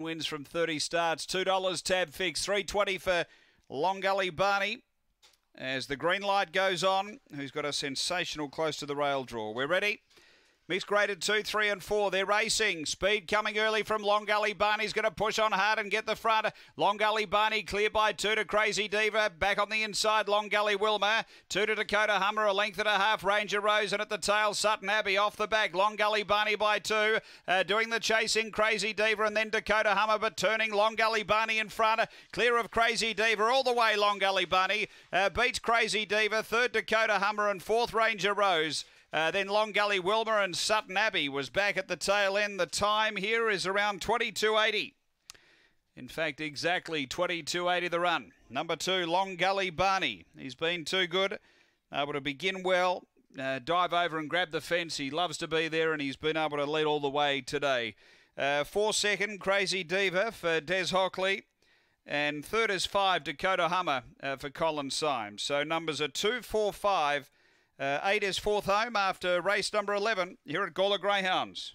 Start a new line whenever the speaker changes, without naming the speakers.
Wins from 30 starts. $2 tab fix. 320 for Long Gully Barney. As the green light goes on, who's got a sensational close to the rail draw. We're ready. Mixed graded two, three, and four. They're racing. Speed coming early from Long Gully Barney's going to push on hard and get the front. Long Gully Barney clear by two to Crazy Diva. Back on the inside, Long Gully Wilmer. Two to Dakota Hummer, a length and a half. Ranger Rose and at the tail, Sutton Abbey off the back. Long Gully Barney by two. Uh, doing the chasing, Crazy Diva and then Dakota Hummer, but turning Long Gully Barney in front. Clear of Crazy Diva all the way. Long Gully Barney uh, beats Crazy Diva. Third Dakota Hummer and fourth Ranger Rose. Uh, then Long Gully Wilmer and Sutton Abbey was back at the tail end. The time here is around 22.80. In fact, exactly 22.80 the run. Number two, Long Gully Barney. He's been too good. Able to begin well, uh, dive over and grab the fence. He loves to be there and he's been able to lead all the way today. Uh, four second, Crazy Diva for Des Hockley. And third is five, Dakota Hummer uh, for Colin Symes. So numbers are two, four, five. Uh, eight is fourth home after race number 11 here at Gawler Greyhounds.